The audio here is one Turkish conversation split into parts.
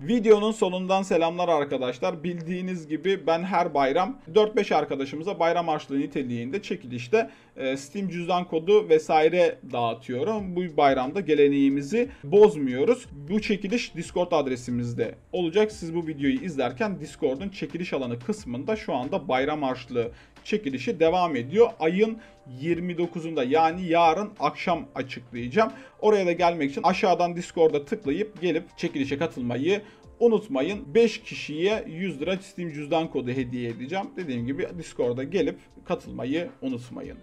Videonun sonundan selamlar arkadaşlar. Bildiğiniz gibi ben her bayram 4-5 arkadaşımıza bayram harçlığı niteliğinde çekilişte e, Steam cüzdan kodu vesaire dağıtıyorum. Bu bayramda geleneğimizi bozmuyoruz. Bu çekiliş Discord adresimizde olacak. Siz bu videoyu izlerken Discord'un çekiliş alanı kısmında şu anda bayram harçlığı çekilişi devam ediyor. Ayın 29'unda yani yarın akşam açıklayacağım. Oraya da gelmek için aşağıdan Discord'a tıklayıp gelip çekilişe katılmayı unutmayın. 5 kişiye 100 lira Steam cüzdan kodu hediye edeceğim. Dediğim gibi Discord'a gelip katılmayı unutmayın.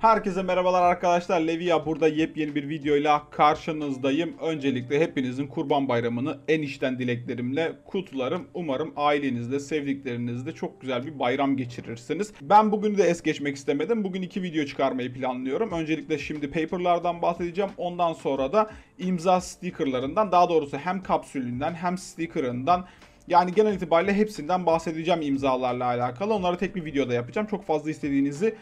Herkese merhabalar arkadaşlar. Levia burada yepyeni bir videoyla karşınızdayım. Öncelikle hepinizin Kurban Bayramı'nı en içten dileklerimle kutlarım. Umarım ailenizle, sevdiklerinizle çok güzel bir bayram geçirirsiniz. Ben bugünü de es geçmek istemedim. Bugün iki video çıkarmayı planlıyorum. Öncelikle şimdi paperlardan bahsedeceğim. Ondan sonra da imza stickerlarından, daha doğrusu hem kapsülünden hem stickerından yani genel itibariyle hepsinden bahsedeceğim imzalarla alakalı. Onları tek bir videoda yapacağım. Çok fazla istediğinizi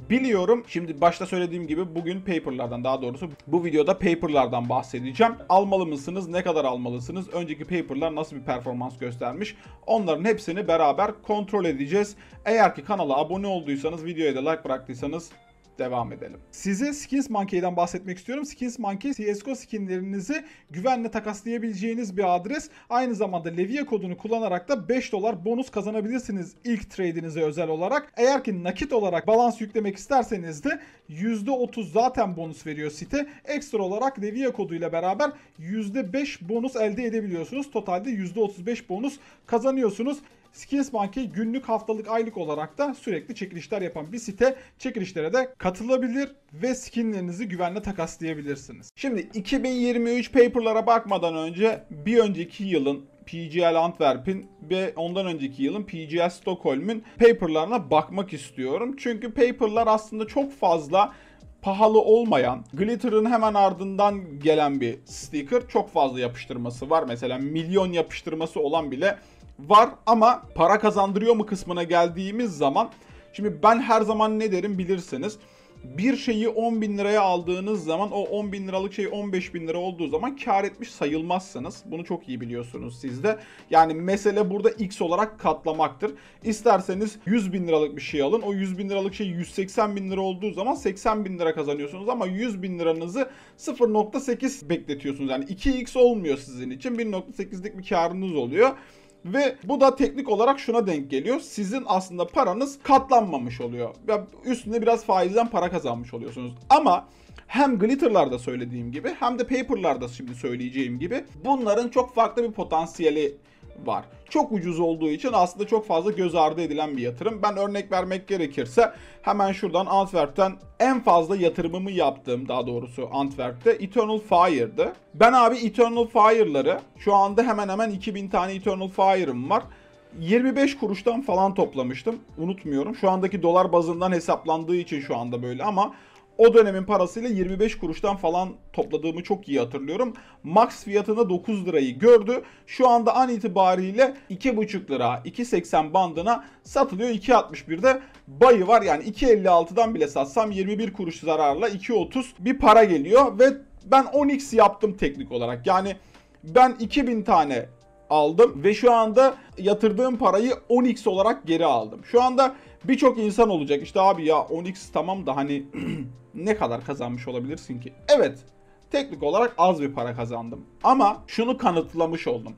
Biliyorum. Şimdi başta söylediğim gibi bugün paperlardan daha doğrusu bu videoda paperlardan bahsedeceğim. Almalı mısınız? Ne kadar almalısınız? Önceki paperlar nasıl bir performans göstermiş? Onların hepsini beraber kontrol edeceğiz. Eğer ki kanala abone olduysanız, videoya da like bıraktıysanız devam edelim. Size Skins Monkey'den bahsetmek istiyorum. Skins Monkey CSGO skinlerinizi güvenle takaslayabileceğiniz bir adres. Aynı zamanda Levia kodunu kullanarak da 5 dolar bonus kazanabilirsiniz ilk trade'inize özel olarak. Eğer ki nakit olarak balans yüklemek isterseniz de %30 zaten bonus veriyor site. Ekstra olarak Levia koduyla beraber %5 bonus elde edebiliyorsunuz. Totalde %35 bonus kazanıyorsunuz. Skills Monkey günlük, haftalık, aylık olarak da sürekli çekilişler yapan bir site. Çekilişlere de katılabilir ve skinlerinizi güvenle takaslayabilirsiniz. Şimdi 2023 paper'lara bakmadan önce bir önceki yılın PGL Antwerp'in ve ondan önceki yılın PGL Stockholm'ün paper'larına bakmak istiyorum. Çünkü paper'lar aslında çok fazla pahalı olmayan, Glitter'ın hemen ardından gelen bir sticker. Çok fazla yapıştırması var. Mesela milyon yapıştırması olan bile var ama para kazandırıyor mu kısmına geldiğimiz zaman şimdi ben her zaman ne derim bilirsiniz. Bir şeyi 10 bin liraya aldığınız zaman o 10 bin liralık şey 15 bin lira olduğu zaman kar etmiş sayılmazsınız. Bunu çok iyi biliyorsunuz siz de. Yani mesele burada x olarak katlamaktır. İsterseniz 100 bin liralık bir şey alın. O 100 bin liralık şey 180 bin lira olduğu zaman 80 bin lira kazanıyorsunuz ama 100 bin liranızı 0.8 bekletiyorsunuz. Yani 2x olmuyor sizin için. 1.8'lik bir karınız oluyor. Ve bu da teknik olarak şuna denk geliyor. Sizin aslında paranız katlanmamış oluyor. Ya üstünde biraz faizden para kazanmış oluyorsunuz. Ama hem Glitter'larda söylediğim gibi hem de Paper'larda şimdi söyleyeceğim gibi bunların çok farklı bir potansiyeli var. Çok ucuz olduğu için aslında çok fazla göz ardı edilen bir yatırım. Ben örnek vermek gerekirse hemen şuradan Antwerp'ten en fazla yatırımımı yaptığım daha doğrusu Antwerp'te Eternal Fire'dı. Ben abi Eternal Fire'ları şu anda hemen hemen 2000 tane Eternal Fire'ım var. 25 kuruştan falan toplamıştım. Unutmuyorum. Şu andaki dolar bazından hesaplandığı için şu anda böyle ama o dönemin parasıyla 25 kuruştan falan topladığımı çok iyi hatırlıyorum. Max fiyatına 9 lirayı gördü. Şu anda an itibariyle 2,5 lira 2.80 bandına satılıyor. 2.61'de bayı var. Yani 2.56'dan bile satsam 21 kuruş zararla 2.30 bir para geliyor ve ben 10x yaptım teknik olarak. Yani ben 2000 tane aldım ve şu anda yatırdığım parayı 10x olarak geri aldım. Şu anda birçok insan olacak işte abi ya 10x tamam da hani ne kadar kazanmış olabilirsin ki? Evet teknik olarak az bir para kazandım ama şunu kanıtlamış oldum.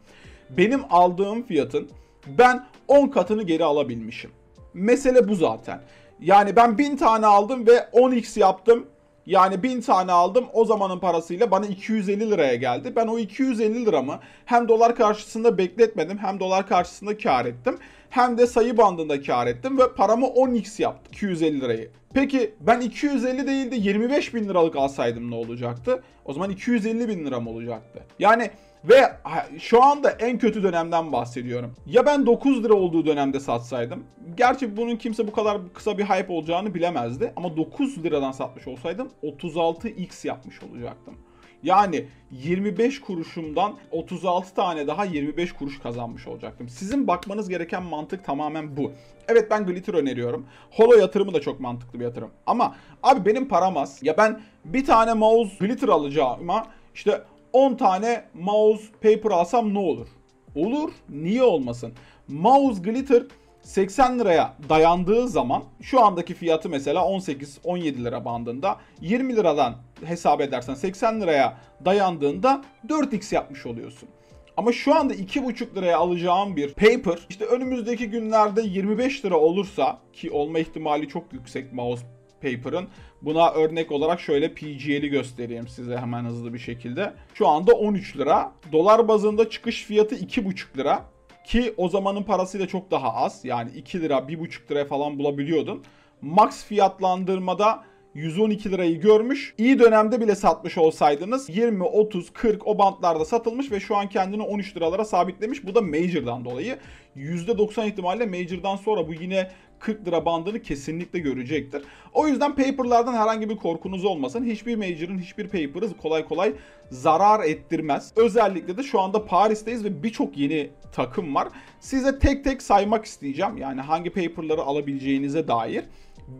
Benim aldığım fiyatın ben 10 katını geri alabilmişim. Mesele bu zaten. Yani ben 1000 tane aldım ve 10x yaptım. Yani 1000 tane aldım o zamanın parasıyla bana 250 liraya geldi. Ben o 250 liramı hem dolar karşısında bekletmedim hem dolar karşısında kar ettim. Hem de sayı bandında kar ettim ve paramı 10x yaptı 250 lirayı. Peki ben 250 değil de 25 bin liralık alsaydım ne olacaktı? O zaman 250 bin liram olacaktı. Yani ve şu anda en kötü dönemden bahsediyorum. Ya ben 9 lira olduğu dönemde satsaydım. Gerçi bunun kimse bu kadar kısa bir hype olacağını bilemezdi. Ama 9 liradan satmış olsaydım 36x yapmış olacaktım. Yani 25 kuruşumdan 36 tane daha 25 kuruş kazanmış olacaktım. Sizin bakmanız gereken mantık tamamen bu. Evet ben glitter öneriyorum. Holo yatırımı da çok mantıklı bir yatırım. Ama abi benim param az. Ya ben bir tane mouse glitter alacağım ama işte 10 tane mouse paper alsam ne olur? Olur. Niye olmasın? Mouse Glitter 80 liraya dayandığı zaman şu andaki fiyatı mesela 18-17 lira bandında 20 liradan hesap edersen 80 liraya dayandığında 4x yapmış oluyorsun. Ama şu anda 2,5 liraya alacağım bir paper işte önümüzdeki günlerde 25 lira olursa ki olma ihtimali çok yüksek mouse paper'ın. Buna örnek olarak şöyle PGL'i göstereyim size hemen hızlı bir şekilde. Şu anda 13 lira. Dolar bazında çıkış fiyatı 2,5 lira. Ki o zamanın parasıyla çok daha az. Yani 2 lira, 1,5 lira falan bulabiliyordun. Max fiyatlandırmada 112 lirayı görmüş. İyi dönemde bile satmış olsaydınız 20, 30, 40 o bantlarda satılmış ve şu an kendini 13 liralara sabitlemiş. Bu da Major'dan dolayı. %90 ihtimalle Major'dan sonra bu yine 40 lira bandını kesinlikle görecektir. O yüzden paperlardan herhangi bir korkunuz olmasın. Hiçbir major'ın hiçbir paper'ı kolay kolay zarar ettirmez. Özellikle de şu anda Paris'teyiz ve birçok yeni takım var. Size tek tek saymak isteyeceğim. Yani hangi paper'ları alabileceğinize dair.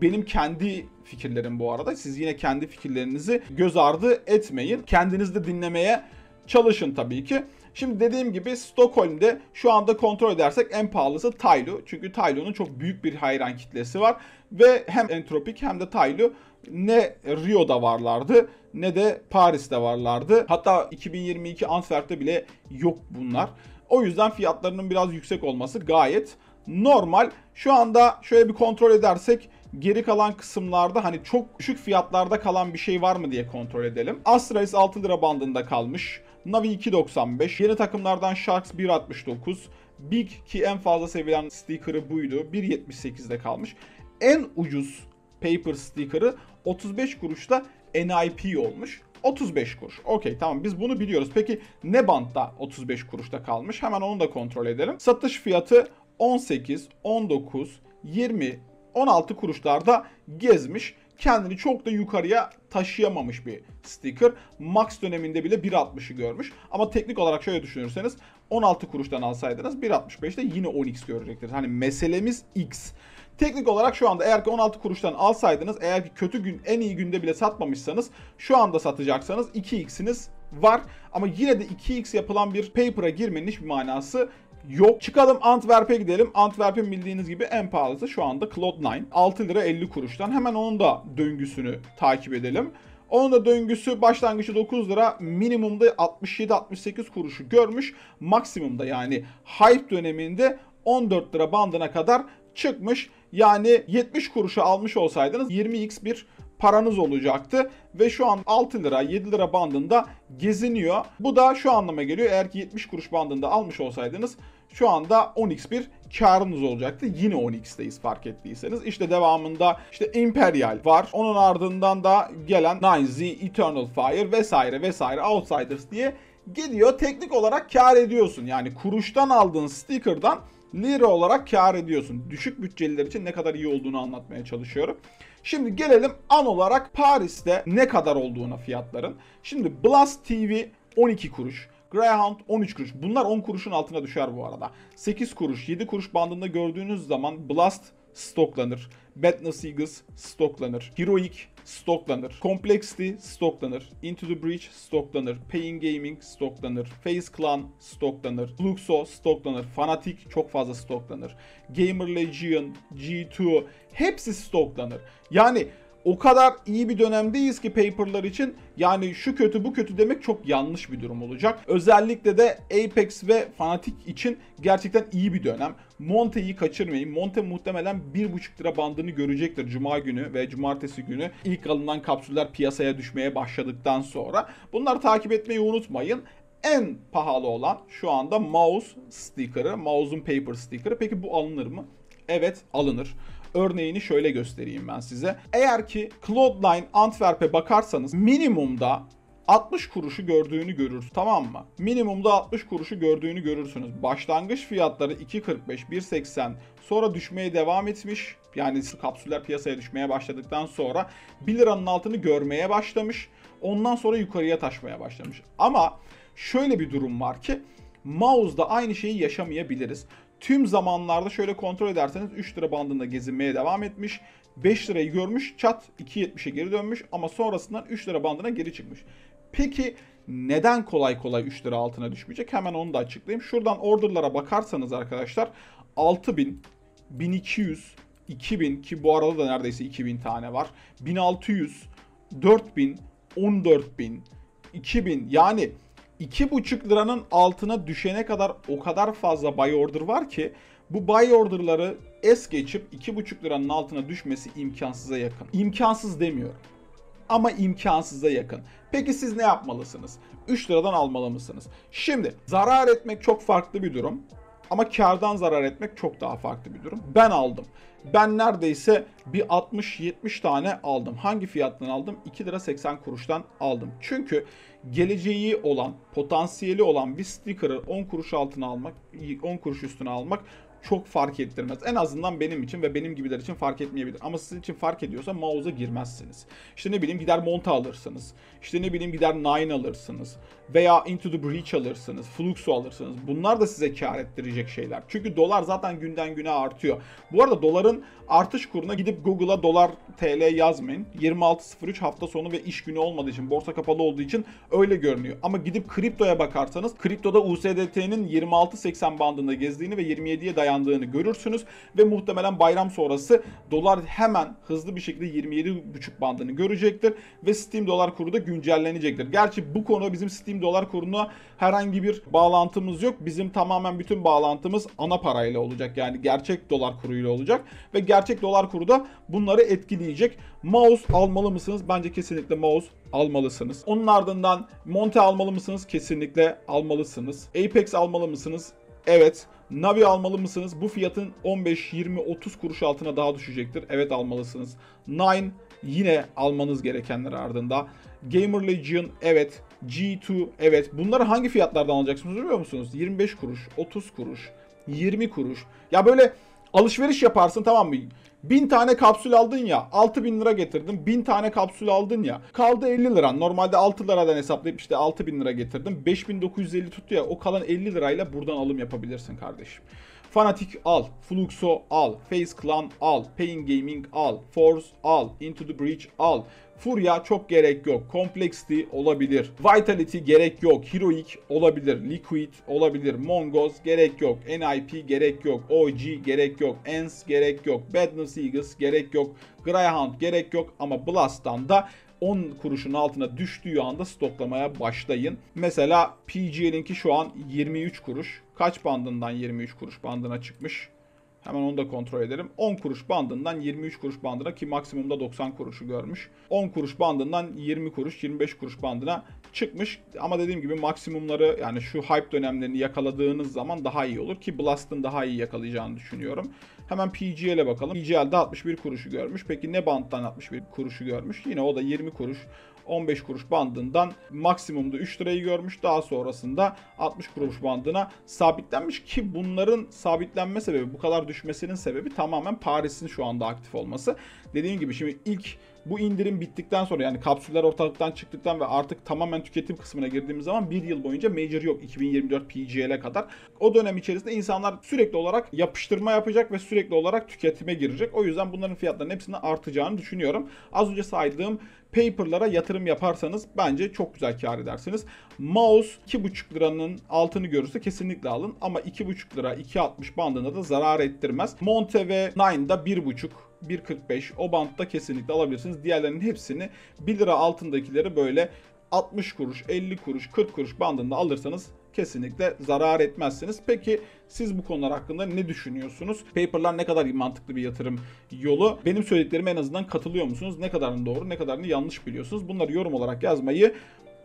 Benim kendi fikirlerim bu arada. Siz yine kendi fikirlerinizi göz ardı etmeyin. Kendiniz de dinlemeye çalışın tabii ki. Şimdi dediğim gibi Stockholm'de şu anda kontrol edersek en pahalısı Taylu. Çünkü Taylu'nun çok büyük bir hayran kitlesi var. Ve hem Entropik hem de Taylu ne Rio'da varlardı ne de Paris'te varlardı. Hatta 2022 Antwerp'te bile yok bunlar. O yüzden fiyatlarının biraz yüksek olması gayet normal. Şu anda şöyle bir kontrol edersek geri kalan kısımlarda hani çok düşük fiyatlarda kalan bir şey var mı diye kontrol edelim. Astralis 6 lira bandında kalmış. Navi 2.95. Yeni takımlardan Sharks 1.69. Big ki en fazla sevilen sticker'ı buydu. 1.78'de kalmış. En ucuz paper sticker'ı 35 kuruşta NIP olmuş. 35 kuruş. Okey tamam biz bunu biliyoruz. Peki ne bantta 35 kuruşta kalmış? Hemen onu da kontrol edelim. Satış fiyatı 18, 19, 20, 16 kuruşlarda gezmiş. Kendini çok da yukarıya taşıyamamış bir sticker. Max döneminde bile 1.60'ı görmüş. Ama teknik olarak şöyle düşünürseniz 16 kuruştan alsaydınız 1.65'te yine 10x görecektir. Hani meselemiz x. Teknik olarak şu anda eğer ki 16 kuruştan alsaydınız eğer ki kötü gün en iyi günde bile satmamışsanız şu anda satacaksanız 2x'iniz var. Ama yine de 2x yapılan bir paper'a girmenin hiçbir manası yok. Çıkalım Antwerp'e gidelim. Antwerp'in bildiğiniz gibi en pahalısı şu anda Cloud9. 6 lira 50 kuruştan. Hemen onun da döngüsünü takip edelim. Onun da döngüsü başlangıcı 9 lira, minimumda 67-68 kuruşu görmüş. Maksimumda yani hype döneminde 14 lira bandına kadar çıkmış. Yani 70 kuruşu almış olsaydınız 20x bir paranız olacaktı ve şu an 6 lira 7 lira bandında geziniyor. Bu da şu anlama geliyor. Eğer ki 70 kuruş bandında almış olsaydınız şu anda 10x bir karınız olacaktı. Yine 10x'teyiz fark ettiyseniz. İşte devamında işte Imperial var. Onun ardından da gelen 9Z, Eternal Fire vesaire vesaire Outsiders diye geliyor. Teknik olarak kar ediyorsun. Yani kuruştan aldığın sticker'dan lira olarak kar ediyorsun. Düşük bütçeliler için ne kadar iyi olduğunu anlatmaya çalışıyorum. Şimdi gelelim an olarak Paris'te ne kadar olduğuna fiyatların. Şimdi Blast TV 12 kuruş. Greyhound 13 kuruş. Bunlar 10 kuruşun altına düşer bu arada. 8 kuruş, 7 kuruş bandında gördüğünüz zaman Blast stoklanır. Badness Eagles stoklanır. Heroic stoklanır. Complexity stoklanır. Into the Breach stoklanır. Paying Gaming stoklanır. Face Clan stoklanır. Luxo stoklanır. Fanatic çok fazla stoklanır. Gamer Legion, G2 hepsi stoklanır. Yani o kadar iyi bir dönemdeyiz ki paperlar için yani şu kötü bu kötü demek çok yanlış bir durum olacak. Özellikle de Apex ve Fnatic için gerçekten iyi bir dönem. Monte'yi kaçırmayın. Monte muhtemelen 1.5 lira bandını görecektir Cuma günü ve Cumartesi günü ilk alınan kapsüller piyasaya düşmeye başladıktan sonra. Bunları takip etmeyi unutmayın en pahalı olan şu anda mouse sticker'ı, mouse'un paper sticker'ı. Peki bu alınır mı? Evet alınır. Örneğini şöyle göstereyim ben size. Eğer ki Cloudline Antwerp'e bakarsanız minimumda 60 kuruşu gördüğünü görürsünüz. Tamam mı? Minimumda 60 kuruşu gördüğünü görürsünüz. Başlangıç fiyatları 2.45, 1.80 sonra düşmeye devam etmiş. Yani kapsüller piyasaya düşmeye başladıktan sonra 1 liranın altını görmeye başlamış. Ondan sonra yukarıya taşmaya başlamış. Ama şöyle bir durum var ki mouse'da aynı şeyi yaşamayabiliriz tüm zamanlarda şöyle kontrol ederseniz 3 lira bandında gezinmeye devam etmiş. 5 lirayı görmüş çat 2.70'e geri dönmüş ama sonrasından 3 lira bandına geri çıkmış. Peki neden kolay kolay 3 lira altına düşmeyecek? Hemen onu da açıklayayım. Şuradan orderlara bakarsanız arkadaşlar 6000, 1200, 2000 ki bu arada da neredeyse 2000 tane var. 1600, 4000, 14000, 2000 yani 2,5 liranın altına düşene kadar o kadar fazla buy order var ki bu buy order'ları es geçip 2,5 liranın altına düşmesi imkansıza yakın. İmkansız demiyorum ama imkansıza yakın. Peki siz ne yapmalısınız? 3 liradan almalı mısınız? Şimdi zarar etmek çok farklı bir durum. Ama kardan zarar etmek çok daha farklı bir durum. Ben aldım. Ben neredeyse bir 60-70 tane aldım. Hangi fiyattan aldım? 2 lira 80 kuruştan aldım. Çünkü geleceği olan, potansiyeli olan bir sticker'ı 10 kuruş altına almak, 10 kuruş üstüne almak çok fark ettirmez. En azından benim için ve benim gibiler için fark etmeyebilir. Ama sizin için fark ediyorsa mouse'a girmezsiniz. İşte ne bileyim gider Monta alırsınız. İşte ne bileyim gider Nine alırsınız. Veya Into the Breach alırsınız. Fluxo alırsınız. Bunlar da size kar ettirecek şeyler. Çünkü dolar zaten günden güne artıyor. Bu arada doların artış kuruna gidip Google'a dolar TL yazmayın. 26.03 hafta sonu ve iş günü olmadığı için, borsa kapalı olduğu için öyle görünüyor. Ama gidip kriptoya bakarsanız kriptoda USDT'nin 26.80 bandında gezdiğini ve 27'ye dayandığını görürsünüz ve muhtemelen bayram sonrası dolar hemen hızlı bir şekilde 27.5 bandını görecektir ve Steam dolar kuru da güncellenecektir. Gerçi bu konu bizim Steam dolar kuruna herhangi bir bağlantımız yok. Bizim tamamen bütün bağlantımız ana parayla olacak. Yani gerçek dolar kuruyla olacak ve gerçek dolar kuru da bunları etkileyecek. Mouse almalı mısınız? Bence kesinlikle mouse almalısınız. Onun ardından Monte almalı mısınız? Kesinlikle almalısınız. Apex almalı mısınız? Evet. Navi almalı mısınız? Bu fiyatın 15, 20, 30 kuruş altına daha düşecektir. Evet almalısınız. Nine yine almanız gerekenler ardında. Gamer Legion evet. G2 evet. Bunları hangi fiyatlardan alacaksınız biliyor musunuz? 25 kuruş, 30 kuruş, 20 kuruş. Ya böyle alışveriş yaparsın tamam mı? 1000 tane kapsül aldın ya 6000 lira getirdin 1000 tane kapsül aldın ya. Kaldı 50 lira. Normalde 6 liradan hesaplayıp işte 6000 lira getirdim. 5950 tuttu ya o kalan 50 lirayla buradan alım yapabilirsin kardeşim. Fanatic al, Fluxo al, Face Clan al, Pain Gaming al, Force al, Into the Breach al. Furia çok gerek yok. Complexity olabilir. Vitality gerek yok. Heroic olabilir. Liquid olabilir. Mongoz gerek yok. NIP gerek yok. OG gerek yok. ENS gerek yok. Badness Eagles gerek yok. Greyhound gerek yok. Ama Blast'tan da 10 kuruşun altına düştüğü anda stoklamaya başlayın. Mesela PGL'inki şu an 23 kuruş. Kaç bandından 23 kuruş bandına çıkmış? Hemen onu da kontrol edelim. 10 kuruş bandından 23 kuruş bandına ki maksimumda 90 kuruşu görmüş. 10 kuruş bandından 20 kuruş 25 kuruş bandına çıkmış. Ama dediğim gibi maksimumları yani şu hype dönemlerini yakaladığınız zaman daha iyi olur ki Blast'ın daha iyi yakalayacağını düşünüyorum. Hemen PGL'e bakalım. PGL'de 61 kuruşu görmüş. Peki ne banttan 61 kuruşu görmüş? Yine o da 20 kuruş 15 kuruş bandından maksimumda 3 lirayı görmüş. Daha sonrasında 60 kuruş bandına sabitlenmiş ki bunların sabitlenme sebebi bu kadar düşmesinin sebebi tamamen Paris'in şu anda aktif olması. Dediğim gibi şimdi ilk bu indirim bittikten sonra yani kapsüller ortalıktan çıktıktan ve artık tamamen tüketim kısmına girdiğimiz zaman bir yıl boyunca major yok 2024 PGL'e kadar. O dönem içerisinde insanlar sürekli olarak yapıştırma yapacak ve sürekli olarak tüketime girecek. O yüzden bunların fiyatlarının hepsinin artacağını düşünüyorum. Az önce saydığım paper'lara yatırım yaparsanız bence çok güzel kar edersiniz. Mouse 2,5 liranın altını görürse kesinlikle alın ama 2,5 lira 2,60 bandında da zarar ettirmez. Monte ve Nine'da 1,5 1.45 o bantta kesinlikle alabilirsiniz. Diğerlerinin hepsini 1 lira altındakileri böyle 60 kuruş, 50 kuruş, 40 kuruş bandında alırsanız kesinlikle zarar etmezsiniz. Peki siz bu konular hakkında ne düşünüyorsunuz? Paper'lar ne kadar mantıklı bir yatırım yolu? Benim söylediklerime en azından katılıyor musunuz? Ne kadarını doğru, ne kadarını yanlış biliyorsunuz? Bunları yorum olarak yazmayı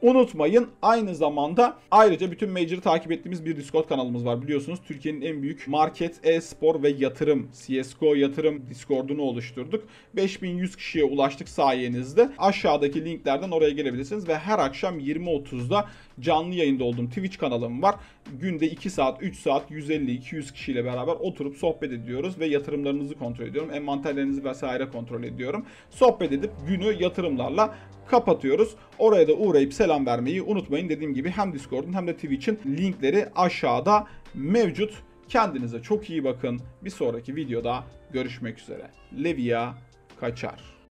unutmayın. Aynı zamanda ayrıca bütün Major'ı takip ettiğimiz bir Discord kanalımız var. Biliyorsunuz Türkiye'nin en büyük market, e-spor ve yatırım, CSGO yatırım Discord'unu oluşturduk. 5100 kişiye ulaştık sayenizde. Aşağıdaki linklerden oraya gelebilirsiniz ve her akşam 20.30'da canlı yayında olduğum Twitch kanalım var. Günde 2 saat, 3 saat 150-200 kişiyle beraber oturup sohbet ediyoruz ve yatırımlarınızı kontrol ediyorum. Envanterlerinizi vesaire kontrol ediyorum. Sohbet edip günü yatırımlarla kapatıyoruz. Oraya da uğrayıp selam vermeyi unutmayın. Dediğim gibi hem Discord'un hem de Twitch'in linkleri aşağıda mevcut. Kendinize çok iyi bakın. Bir sonraki videoda görüşmek üzere. Levia kaçar.